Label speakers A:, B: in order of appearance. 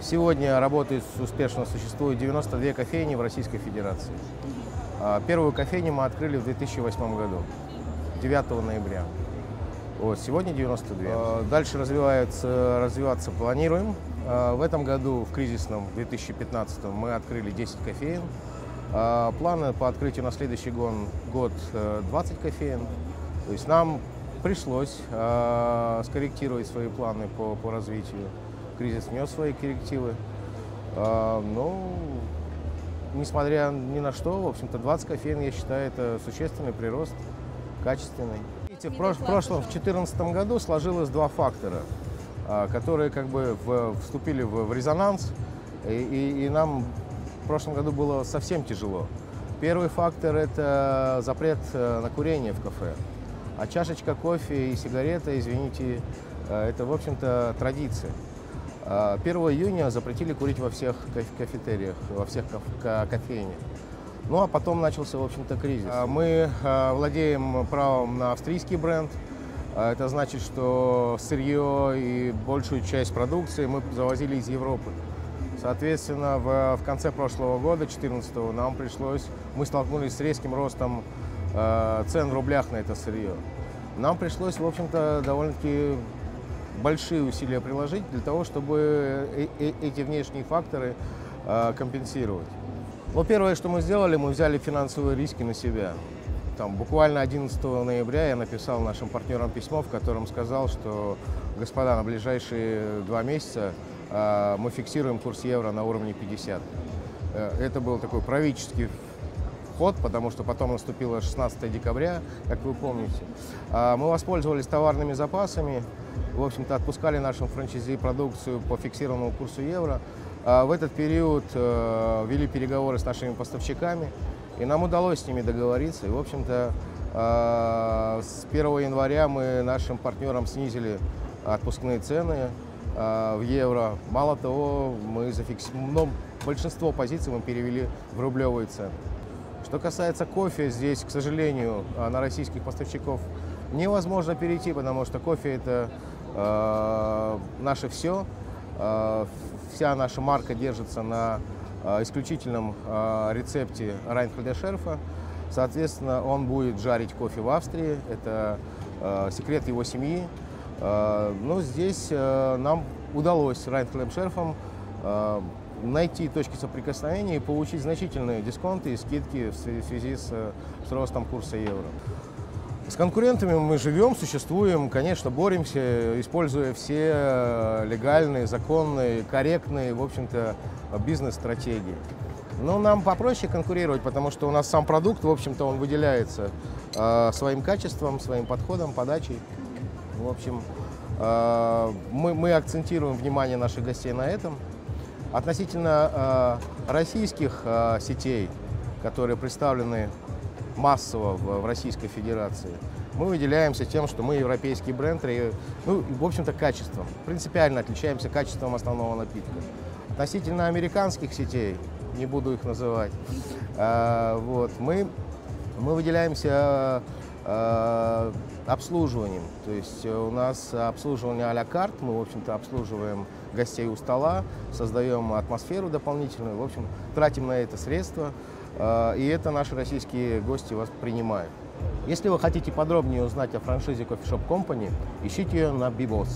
A: Сегодня работает успешно, существует 92 кофейни в Российской Федерации. А, Первую кофейню мы открыли в 2008 году, 9 ноября. Вот, сегодня 92. А, Дальше развивается, развиваться планируем. А, В этом году, в кризисном 2015, мы открыли 10 кофеин. Планы по открытию на следующий год, год э, 20 кофеин. То есть нам пришлось скорректировать свои планы по, по развитию. Кризис внес свои коррективы. А, Но, несмотря ни на что, в общем-то, 20 кофеин, я считаю, это существенный прирост, качественный. Видите, в, прош- в прошлом, в 2014 году сложилось два фактора, а, которые как бы в- вступили в, в резонанс, и, и- и нам в прошлом году было совсем тяжело. Первый фактор – это запрет э, на курение в кафе. А чашечка кофе и сигарета, извините, э, это, в общем-то, традиция. А, 1 июня запретили курить во всех каф- кафетериях, во всех кофейнях. Ну а потом начался, в общем-то, кризис. А, Мы а, владеем правом на австрийский бренд. А, Это значит, что сырье и большую часть продукции мы завозили из Европы. Соответственно, в, в конце прошлого года, 2014 нам пришлось, мы столкнулись с резким ростом э, цен в рублях на это сырье. Нам пришлось, в общем-то, довольно-таки большие усилия приложить для того, чтобы э- э- эти внешние факторы э, компенсировать. Ну, первое, что мы сделали, мы взяли финансовые риски на себя. Там, буквально 11 ноября я написал нашим партнерам письмо, в котором сказал, что, господа, на ближайшие два месяца мы фиксируем курс евро на уровне 50. Э, это был такой правительский вход, потому что потом наступило 16 декабря, как вы помните. А, Мы воспользовались товарными запасами, в общем-то, отпускали нашим франчайзи продукцию по фиксированному курсу евро. А В этот период э, вели переговоры с нашими поставщиками, и нам удалось с ними договориться. И, в общем-то, э, с 1 января мы нашим партнерам снизили отпускные цены э, в евро. Мало того, мы зафиксировали, большинство позиций мы перевели в рублевые цены. Что касается кофе, здесь, к сожалению, а, на российских поставщиков невозможно перейти, потому что кофе это э, наше все. Э, вся наша марка держится на э, исключительном э, рецепте Райнхольда Шерфа. Соответственно, он будет жарить кофе в Австрии. Это э, секрет его семьи. Э, но здесь э, нам удалось с Райнхольдом Шерфом э, найти точки соприкосновения и получить значительные дисконты и скидки в связи- с, э, с ростом курса евро. С конкурентами мы живем, существуем, конечно, боремся, используя все э, легальные, законные, корректные, в общем-то, бизнес-стратегии. Но нам попроще конкурировать, потому что у нас сам продукт, в общем-то, он выделяется э, своим качеством, своим подходом, подачей. В общем, э, мы, мы акцентируем внимание наших гостей на этом. Относительно э, российских э, сетей, которые представлены массово в, Российской Федерации, мы выделяемся тем, что мы европейский бренд, ну, в общем-то, качеством. Принципиально отличаемся качеством основного напитка. Относительно американских сетей, не буду их называть, э, вот, мы, мы выделяемся обслуживанием. То есть э, у нас обслуживание а-ля карт, мы, в общем-то, обслуживаем гостей у стола, создаем атмосферу дополнительную, в общем, тратим на это средства, э, и это наши российские гости воспринимают. Если вы хотите подробнее узнать о франшизе Coffee Shop Company, ищите ее на Bibos.